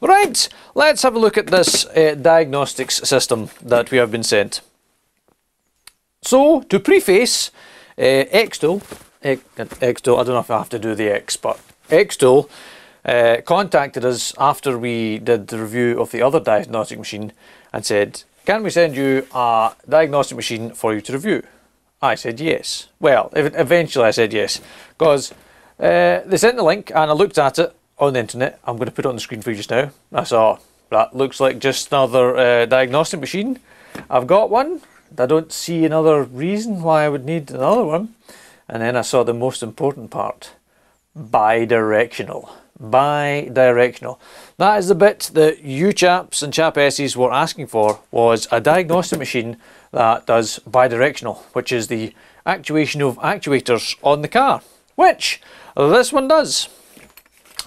Right, let's have a look at this uh, diagnostics system that we have been sent. So, to preface, uh, Xtool, Xtool, I don't know if I have to do the X, but Xtool uh, contacted us after we did the review of the other diagnostic machine and said, can we send you a diagnostic machine for you to review? I said yes. Well, eventually I said yes, because uh, they sent the link and I looked at it on the internet. I'm going to put it on the screen for you just now. I saw that looks like just another uh, diagnostic machine. I've got one. I don't see another reason why I would need another one. And then I saw the most important part bi-directional. Bi-directional. That is the bit that you chaps and chap S's were asking for was a diagnostic machine that does bi-directional, which is the actuation of actuators on the car, which this one does.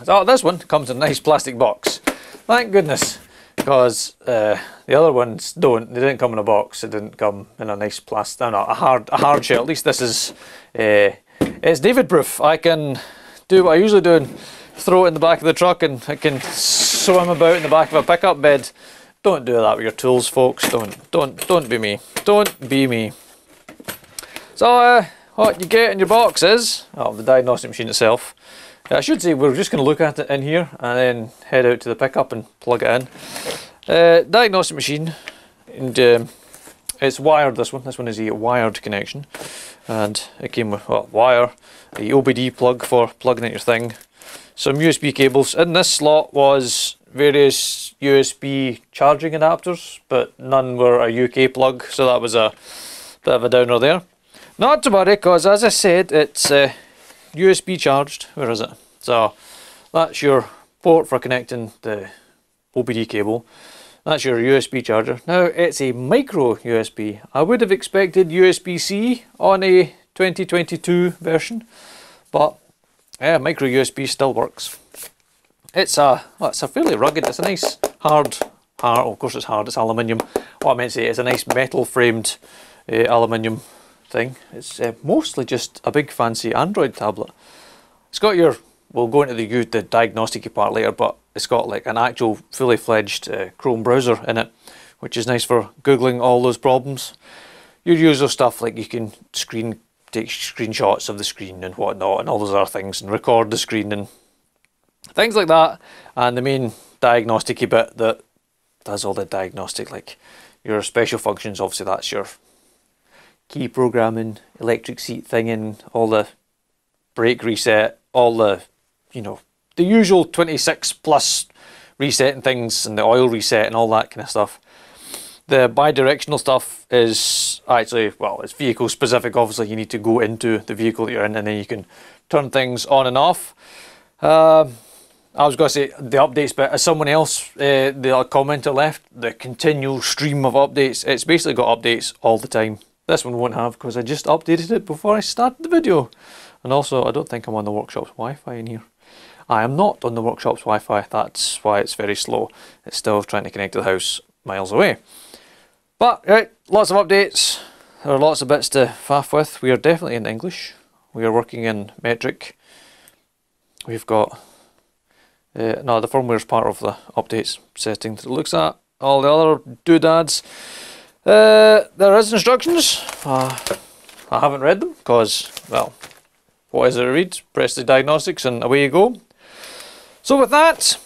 So this one comes in a nice plastic box. Thank goodness, because uh, the other ones don't. They didn't come in a box. It didn't come in a nice plastic, no, a hard, a hard shell. At least this is, uh, it's David proof. I can do what I usually do and throw it in the back of the truck and I can swim about in the back of a pickup bed. Don't do that with your tools, folks. Don't, don't, don't be me. Don't be me. So, uh, what you get in your box is, oh, the diagnostic machine itself. I should say we're just going to look at it in here and then head out to the pickup and plug it in. Uh, diagnostic machine, and um, it's wired. This one, this one is a wired connection, and it came with well, wire, a OBD plug for plugging in your thing, some USB cables. In this slot was various USB charging adapters, but none were a UK plug, so that was a bit of a downer there. Not to worry, because as I said, it's uh, USB charged. Where is it? So that's your port for connecting the OBD cable. That's your USB charger. Now it's a micro USB. I would have expected USB-C on a 2022 version, but yeah, micro USB still works. It's a, well, it's a fairly rugged, it's a nice hard, hard, oh, of course it's hard, it's aluminium. What I meant to say, it's a nice metal framed uh, aluminium thing. It's uh, mostly just a big fancy Android tablet. It's got your, we'll go into the, the diagnostic part later, but it's got like an actual fully fledged uh, Chrome browser in it, which is nice for Googling all those problems. Your usual stuff like you can screen take screenshots of the screen and whatnot and all those other things and record the screen and things like that. And the main diagnostic bit that does all the diagnostic, like your special functions, obviously that's your key programming, electric seat thinging, all the brake reset, all the, you know, the usual 26 plus resetting things and the oil reset and all that kind of stuff. The bi-directional stuff is actually, well, it's vehicle specific. Obviously, you need to go into the vehicle that you're in and then you can turn things on and off. Um, I was going to say the updates, but as someone else, uh, the commenter left, the continual stream of updates, it's basically got updates all the time. This one won't have because I just updated it before I started the video. And also, I don't think I'm on the workshop's Wi-Fi in here. I am not on the workshop's Wi-Fi, that's why it's very slow. It's still trying to connect to the house miles away. But, right, lots of updates. There are lots of bits to faff with. We are definitely in English. We are working in metric. We've got... Uh, no, the firmware is part of the updates setting that it looks at. All the other doodads. Uh, there is instructions. Uh, I haven't read them because, well, what is it read? Press the diagnostics and away you go. So with that,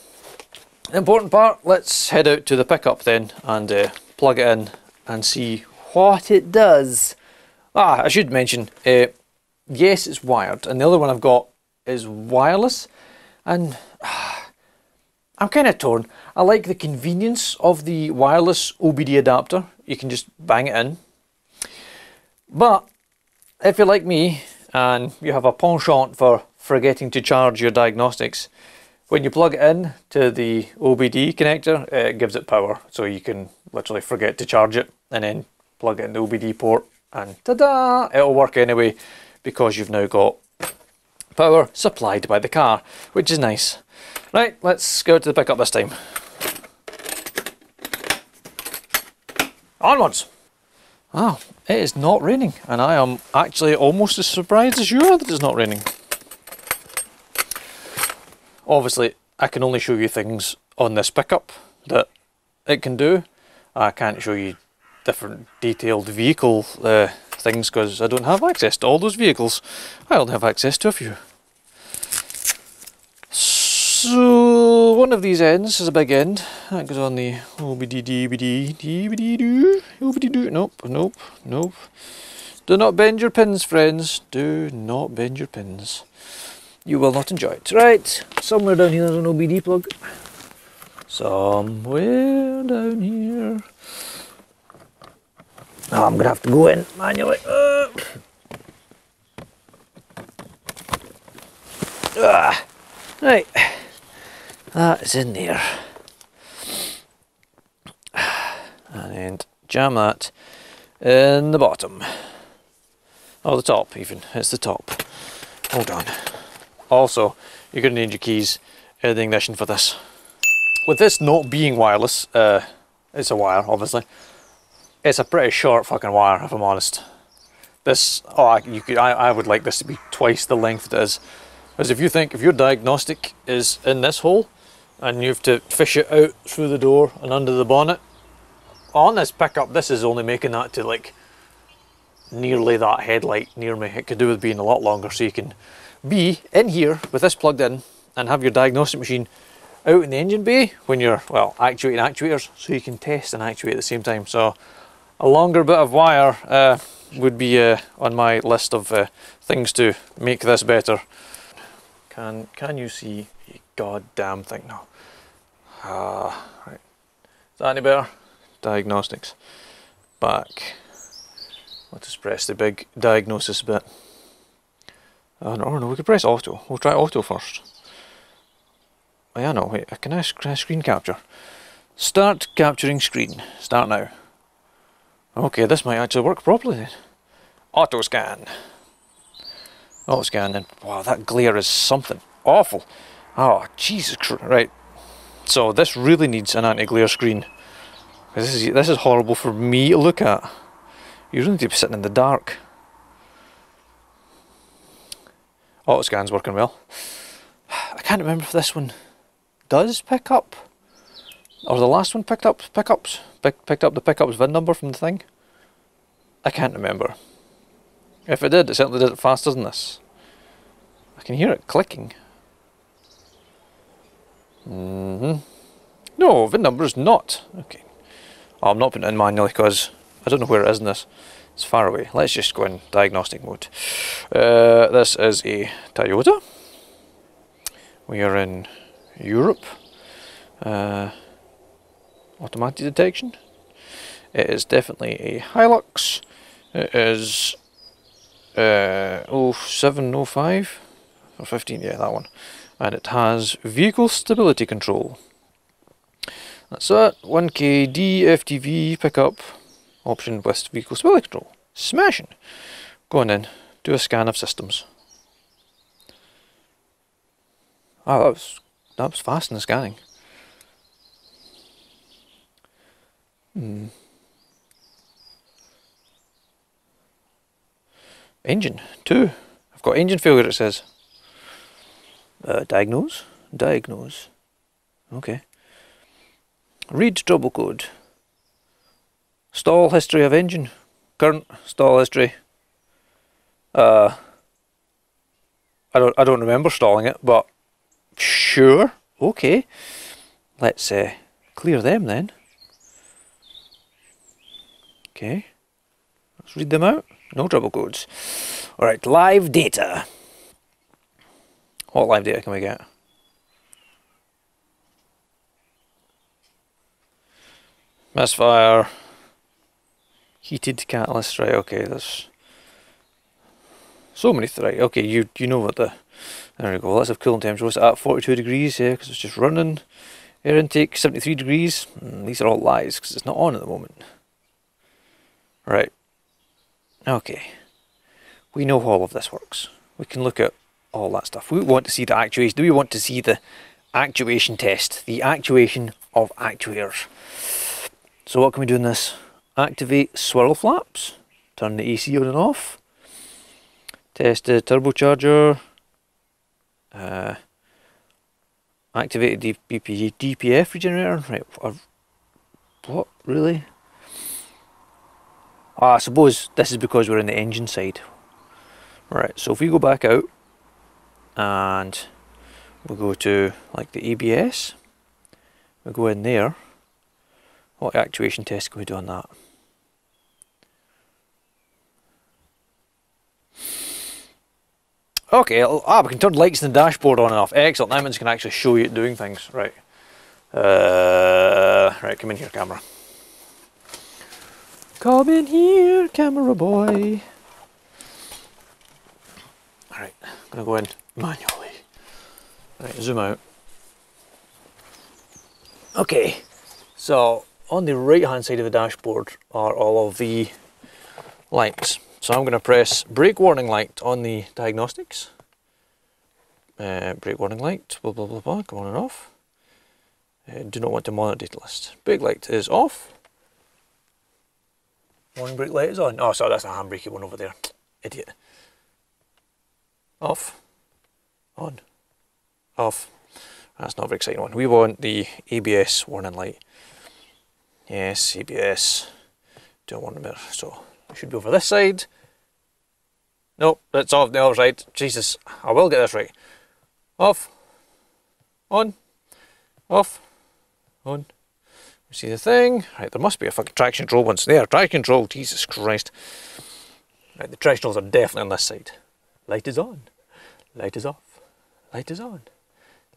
important part, let's head out to the pickup then and uh, plug it in and see what it does. Ah, I should mention, uh, yes, it's wired, and the other one I've got is wireless, and uh, I'm kind of torn. I like the convenience of the wireless OBD adapter. You can just bang it in. But if you're like me and you have a penchant for forgetting to charge your diagnostics, when you plug it in to the OBD connector, it gives it power. So you can literally forget to charge it and then plug it in the OBD port and ta-da! It'll work anyway because you've now got power supplied by the car, which is nice. Right, let's go to the pickup this time. Onwards! Oh, it is not raining, and I am actually almost as surprised as you are that it's not raining. Obviously, I can only show you things on this pickup that it can do. I can't show you different detailed vehicle uh, things because I don't have access to all those vehicles. I only have access to a few. So one of these ends is a big end. That goes on the OBD OBD. Nope, nope, nope. Do not bend your pins, friends. Do not bend your pins. You will not enjoy it. Right, somewhere down here there's an OBD plug. Somewhere down here. Oh, I'm gonna have to go in manually. Uh. Ah. Right. That is in there. And jam that in the bottom. Or the top even, it's the top. Hold on. Also, you're going to need your keys in the ignition for this. With this not being wireless, uh, it's a wire obviously, it's a pretty short fucking wire if I'm honest. This, oh, you could, I, I would like this to be twice the length it is. Because if you think, if your diagnostic is in this hole, and you have to fish it out through the door and under the bonnet. On this pickup, this is only making that to like nearly that headlight near me. It could do with being a lot longer so you can be in here with this plugged in and have your diagnostic machine out in the engine bay when you're, well, actuating actuators so you can test and actuate at the same time. So a longer bit of wire uh, would be uh, on my list of uh, things to make this better. Can, can you see goddamn thing now. Ah, right. Is that any better? Diagnostics. Back. Let's press the big diagnosis bit. Oh no, no, we could press auto. We'll try auto first. Oh yeah, no, wait, can I, can I screen capture? Start capturing screen. Start now. Okay, this might actually work properly then. Auto scan. Auto scan then. Wow, that glare is something awful. Oh, Jesus Christ. Right. So this really needs an anti-glare screen. This is, this is horrible for me to look at. You really need to be sitting in the dark. Auto scan's working well. I can't remember if this one does pick up. Or the last one picked up pickups? Pick, picked up the pickups VIN number from the thing? I can't remember. If it did, it certainly did it faster than this. I can hear it clicking. Mm hmm No, VIN number is not. Okay. I'm not putting it in manually because I don't know where it is in this. It's far away. Let's just go in diagnostic mode. Uh, this is a Toyota. We are in Europe. Uh, automatic detection. It is definitely a Hilux. It is uh, 0705 or 15, yeah, that one and it has vehicle stability control. That's it, 1KD-FTV pickup option with vehicle stability control. Smashing! Go on in, do a scan of systems. Oh, that was, that was fast in the scanning. Hmm. Engine, two. I've got engine failure it says. Uh, diagnose? Diagnose. Okay. Read trouble code. Stall history of engine. Current stall history. Uh, I don't I don't remember stalling it, but sure. Okay. Let's uh, clear them then. Okay. Let's read them out. No trouble codes. Alright, live data. What live data can we get? Misfire. Heated catalyst, right, okay, there's so many, right, okay, you you know what the, there we go, let's have cooling temperature, at 42 degrees, yeah, because it's just running, air intake 73 degrees, mm, these are all lies, because it's not on at the moment. Right, okay, we know how all of this works. We can look at all that stuff. We want to see the actuation. Do we want to see the actuation test? The actuation of actuators. So what can we do in this? Activate swirl flaps. Turn the AC on and off. Test the turbocharger. Uh, activated DPG, DPF regenerator. Right, what really? Ah, I suppose this is because we're in the engine side. Right, so if we go back out and we go to like the ABS, we go in there. What actuation test can we do on that? Okay, ah, we can turn lights in the dashboard on and off. Excellent, that means can actually show you doing things. Right. Uh, right, come in here, camera. Come in here, camera boy. Alright, I'm gonna go in manually. Right, zoom out. Okay, so on the right hand side of the dashboard are all of the lights. So I'm going to press brake warning light on the diagnostics. Uh, brake warning light, blah blah blah blah, come on and off. Uh, do not want to monitor data list. Brake light is off. Warning brake light is on. Oh, sorry, that's a handbrake one over there. Idiot. Off. On. Off. That's not a very exciting one. We want the ABS warning light. Yes, ABS. Don't want them there. So it should be over this side. Nope, that's off the other side. Jesus, I will get this right. Off. On. Off. On. See the thing? Right, there must be a fucking traction control once there. Traction control, Jesus Christ. Right, the traction controls are definitely on this side. Light is on. Light is off. Light is on.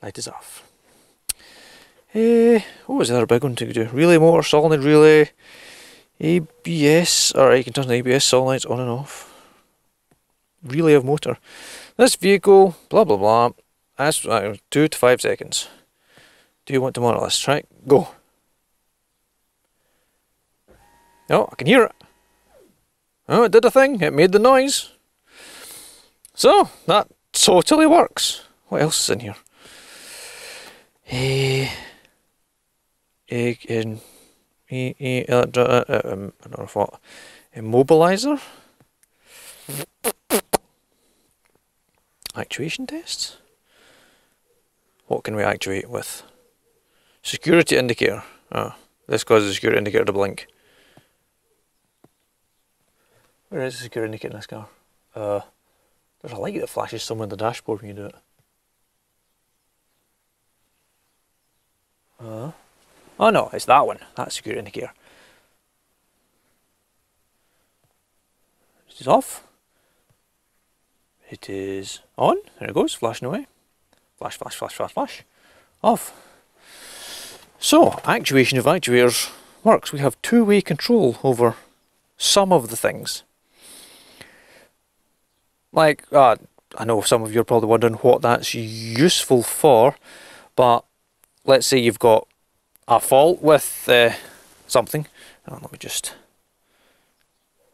Light is off. Eh, what was the other big one to do? Relay motor, solenoid relay, ABS. Alright, you can turn the ABS solenoids on and off relay of motor. This vehicle, blah blah blah, that's uh, two to five seconds. Do you want to monitor this? Right, go. Oh, I can hear it. Oh, it did a thing. It made the noise. So, that totally works. What else is in here? Eh, egg in, e, e, uh, um, I don't know what, immobilizer? Actuation tests? What can we actuate with? Security indicator. Oh, this causes the security indicator to blink. Where is the security indicator in this car? Uh, there's a light that flashes somewhere in the dashboard when you do it. Uh, oh no, it's that one. That's security indicator. It is off. It is on. There it goes, flashing away. Flash, flash, flash, flash, flash. Off. So, actuation of actuators works. We have two-way control over some of the things. Like, uh, I know some of you are probably wondering what that's useful for, but let's say you've got a fault with uh, something. Oh, let me just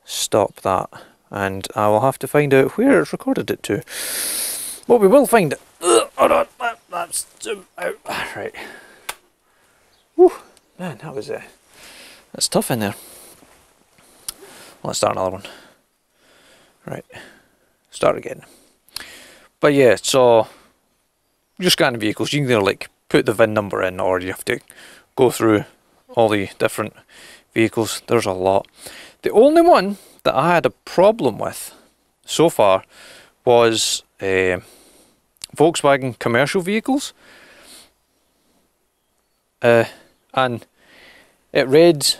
stop that and I will have to find out where it's recorded it to. But we will find it. That's zoom out. Right. Whew, man, that was uh, that's tough in there. Let's start another one. Right, start again. But yeah, so you're scanning vehicles. You can either like put the VIN number in, or you have to go through all the different vehicles. There's a lot. The only one that I had a problem with so far was uh, Volkswagen commercial vehicles. Uh, and it read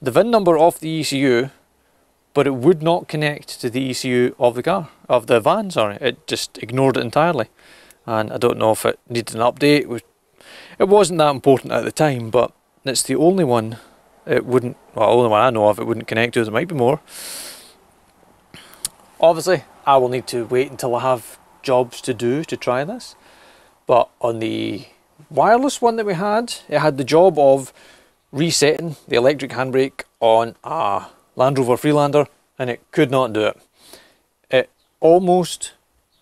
the VIN number of the ECU, but it would not connect to the ECU of the car, of the van, sorry. It just ignored it entirely. And I don't know if it needed an update. It wasn't that important at the time, but it's the only one it wouldn't, well, the only one I know of it wouldn't connect to. There might be more. Obviously, I will need to wait until I have jobs to do to try this. But on the wireless one that we had, it had the job of resetting the electric handbrake on a Land Rover Freelander and it could not do it. It almost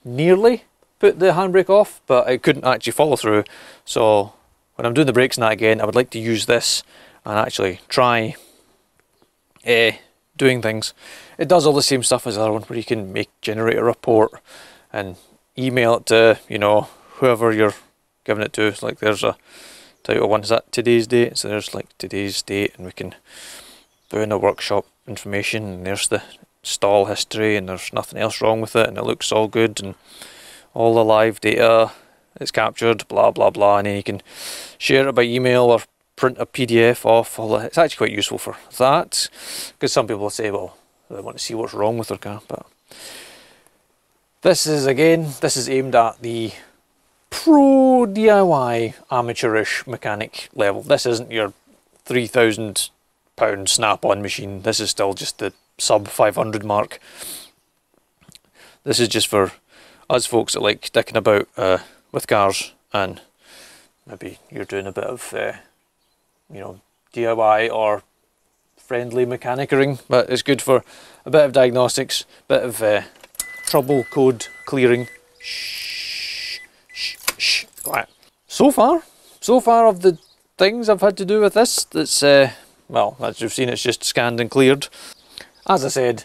nearly put the handbrake off, but it couldn't actually follow through. So when I'm doing the brakes and that again, I would like to use this and actually try uh, doing things. It does all the same stuff as the other one where you can make generate a report and email it to, you know, whoever you're giving it to us. Like there's a title one, is that today's date? So there's like today's date and we can put in the workshop information and there's the stall history and there's nothing else wrong with it and it looks all good and all the live data is captured, blah blah blah, and then you can share it by email or print a PDF off. It's actually quite useful for that because some people say, well, they want to see what's wrong with their car, but this is again, this is aimed at the pro DIY amateurish mechanic level. This isn't your three thousand pound snap-on machine. This is still just the sub 500 mark. This is just for us folks that like dicking about uh, with cars and maybe you're doing a bit of uh, you know DIY or friendly mechanickering but it's good for a bit of diagnostics bit of uh, trouble code clearing shh, shh, shh. Quiet. so far so far of the things I've had to do with this that's uh, well as you've seen it's just scanned and cleared as I said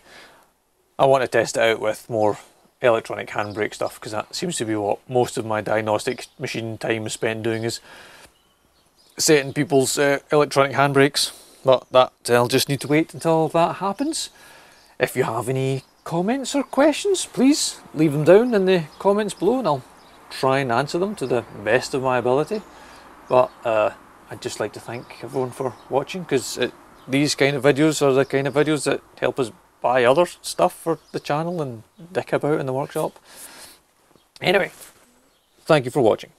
I want to test it out with more electronic handbrake stuff because that seems to be what most of my diagnostic machine time is spent doing is setting people's uh, electronic handbrakes but that I'll just need to wait until that happens. If you have any comments or questions please leave them down in the comments below and I'll try and answer them to the best of my ability but uh, I'd just like to thank everyone for watching because these kind of videos are the kind of videos that help us buy other stuff for the channel and dick about in the workshop. Anyway, thank you for watching.